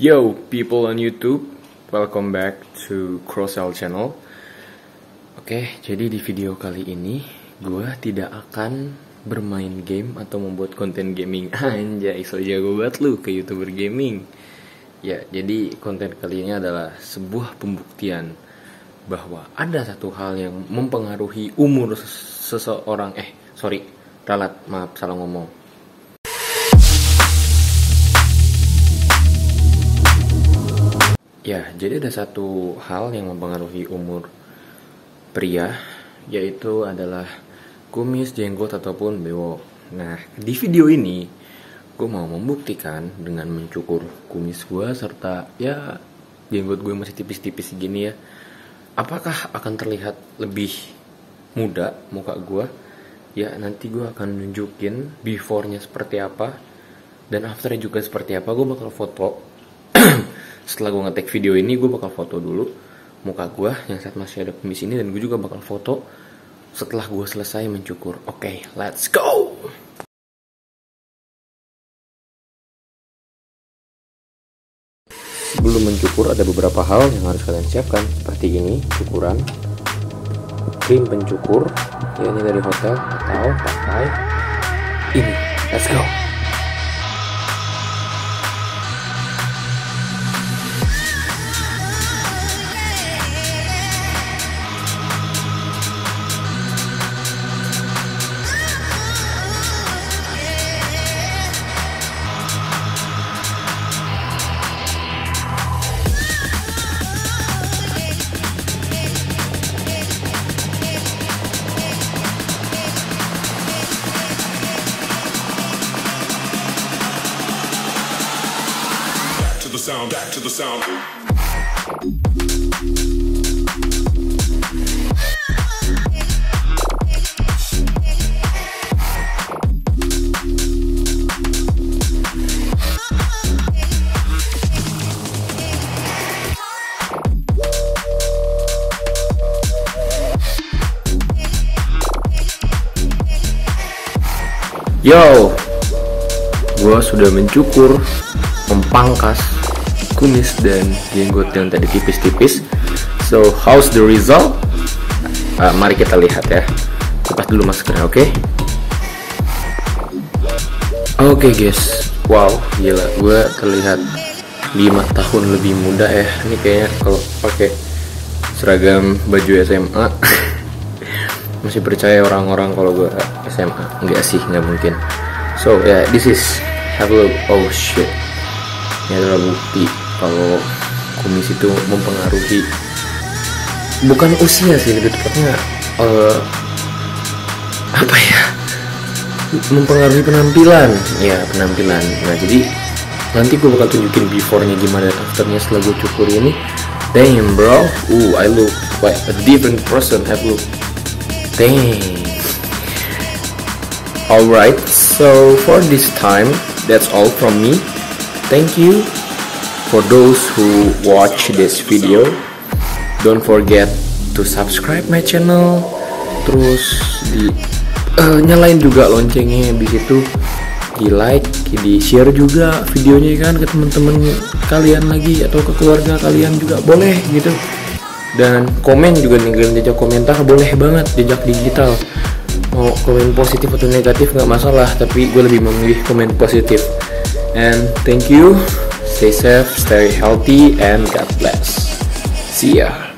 Yo, people on YouTube, welcome back to Crossell Channel. Oke, jadi di video kali ini gue tidak akan bermain game atau membuat konten gaming. Anjay, so jago banget lu ke youtuber gaming. Ya, jadi konten kali ini adalah sebuah pembuktian Bahwa ada satu hal yang mempengaruhi umur seseorang. Eh, sorry, ralat, maaf salah ngomong Ya, jadi ada satu hal yang mempengaruhi umur pria, yaitu adalah kumis, jenggot, ataupun bewok. Nah, di video ini, gue mau membuktikan dengan mencukur kumis gue serta ya jenggot gue masih tipis-tipis gini ya. Apakah akan terlihat lebih muda muka gue? Ya, nanti gue akan nunjukin before-nya seperti apa dan after-nya juga seperti apa. Gue bakal foto setelah gue ngetek video ini gue bakal foto dulu muka gue yang saat masih ada kumis ini dan gue juga bakal foto setelah gue selesai mencukur. Oke okay, let's go! Sebelum mencukur ada beberapa hal yang harus kalian siapkan. Seperti ini cukuran. Krim pencukur ya ini dari hotel atau pakai ini. Let's go Yo, gue sudah mencukur, mempangkas kumis dan jenggot yang tadi tipis-tipis. So, how's the result? Uh, mari kita lihat ya. Lepas dulu maskernya, oke? Okay? Oke okay, guys, wow, gila, gue terlihat 5 tahun lebih muda ya. Ini kayaknya kalau pakai seragam baju SMA masih percaya orang-orang kalau gue SMA enggak sih nggak mungkin so yeah this is have a look oh shit ini adalah bukti kalau kumis itu mempengaruhi bukan usia sih lebih tepatnya uh, apa ya? Mempengaruhi penampilan. Ya penampilan. Nah jadi nanti gue bakal tunjukin before-nya gimana dan afternya setelah gue cukur ini. Damn bro. Uh I look quite a different person. Have look. Damn. Alright so for this time that's all from me. Thank you for those who watch this video don't forget to subscribe my channel. Terus di uh, nyalain juga loncengnya di situ. Di like di share juga videonya kan ke teman-teman kalian lagi atau ke keluarga kalian juga boleh gitu. Dan komen juga ninggalin jejak komentar boleh banget jejak digital. Mau komen positif atau negatif nggak masalah tapi gue lebih memilih komen positif. And thank you Stay safe, stay healthy, and God bless. See ya.